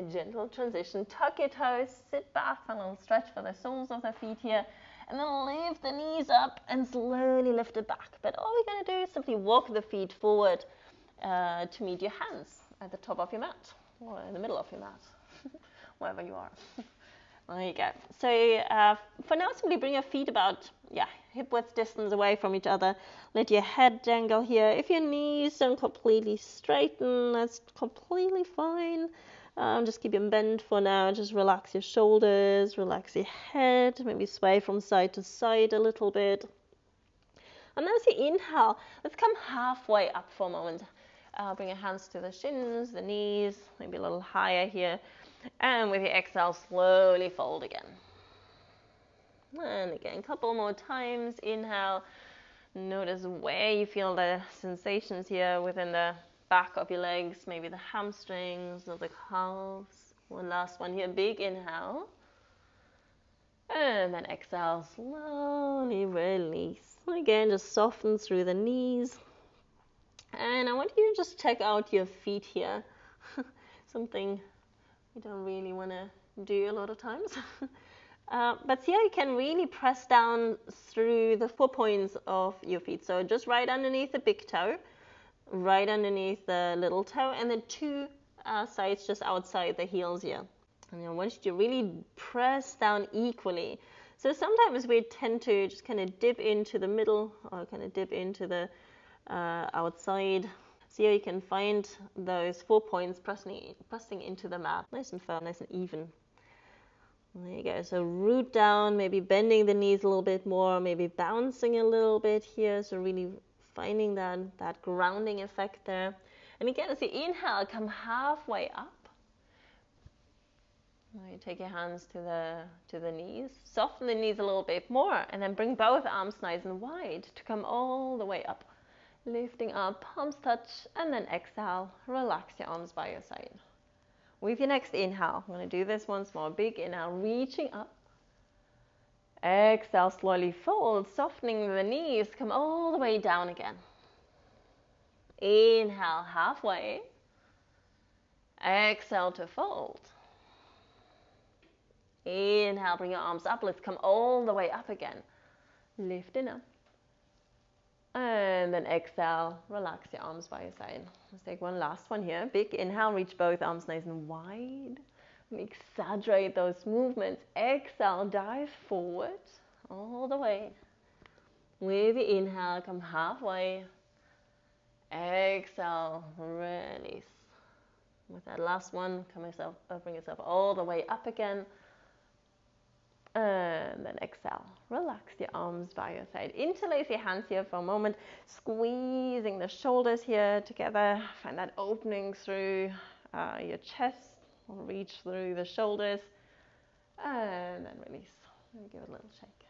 a gentle transition. Tuck your toes, sit back for a little stretch for the soles of the feet here, and then lift the knees up and slowly lift it back. But all we're going to do is simply walk the feet forward uh, to meet your hands at the top of your mat or in the middle of your mat, wherever you are. there you go. So uh, for now, simply bring your feet about yeah hip width distance away from each other. Let your head dangle here. If your knees don't completely straighten, that's completely fine. Um, just keep them bent for now. Just relax your shoulders, relax your head, maybe sway from side to side a little bit. And as you inhale, let's come halfway up for a moment. Uh, bring your hands to the shins, the knees, maybe a little higher here. And with your exhale, slowly fold again. And again, a couple more times. Inhale. Notice where you feel the sensations here within the back of your legs, maybe the hamstrings or the calves. One last one here. Big inhale. And then exhale, slowly release. Again, just soften through the knees. And I want you to just check out your feet here. Something you don't really want to do a lot of times. uh, but here you can really press down through the four points of your feet. So just right underneath the big toe, right underneath the little toe, and then two uh, sides just outside the heels here. And I want you to really press down equally. So sometimes we tend to just kind of dip into the middle or kind of dip into the uh, outside. So here you can find those four points pressing, pressing into the mat, nice and firm, nice and even. There you go. So root down, maybe bending the knees a little bit more, maybe bouncing a little bit here. So really finding that, that grounding effect there. And again, as you inhale, come halfway up. You take your hands to the to the knees, soften the knees a little bit more, and then bring both arms nice and wide to come all the way up. Lifting up, palms touch, and then exhale, relax your arms by your side. With your next inhale, I'm going to do this once more. Big inhale, reaching up. Exhale, slowly fold, softening the knees, come all the way down again. Inhale, halfway. Exhale to fold. Inhale, bring your arms up. Let's come all the way up again. Lifting up. And then exhale, relax your arms by your side. Let's take one last one here. Big inhale, reach both arms nice and wide. Exaggerate those movements. Exhale, dive forward all the way. With the inhale, come halfway. Exhale, release. With that last one, come yourself, bring yourself all the way up again. And then exhale. Relax your arms by your side. Interlace your hands here for a moment, squeezing the shoulders here together. Find that opening through uh, your chest. Reach through the shoulders. And then release. Let me give it a little shake.